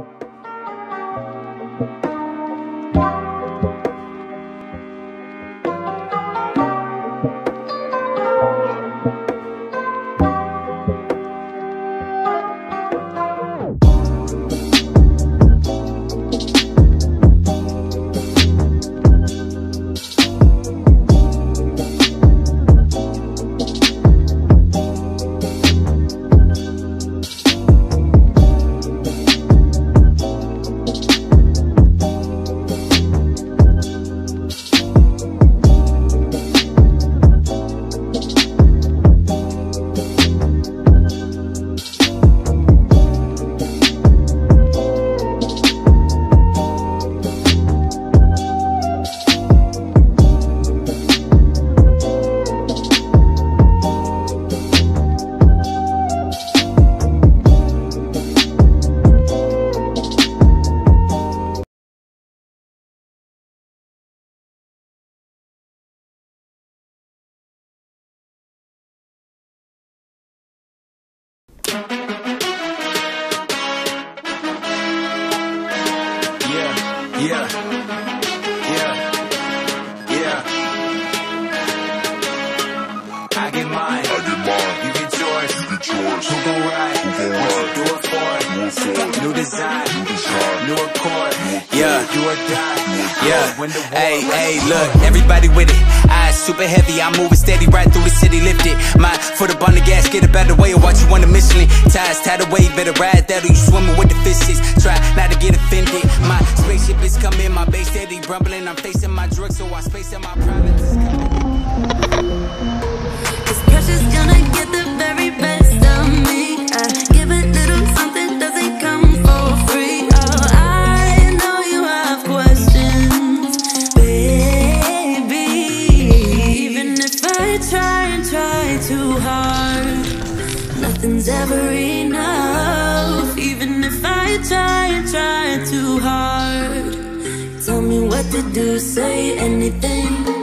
Yeah, you get yours. Who gon' ride? Who What you do it for? It. New design, New accord. Yeah, do or die. Yeah, when the war hey, hey, look, everybody with it. Eyes super heavy, I'm moving steady right through the city, lifted. My foot up on the gas, get a better way, or watch you on the Michelin. Ties tied away, better ride that, or you swimming with the fishes. Try not to get offended. My spaceship is coming, my base steady rumbling. I'm facing my drugs, so I space in my problems. Too hard, nothing's ever enough. Even if I try and try too hard, tell me what to do, say anything.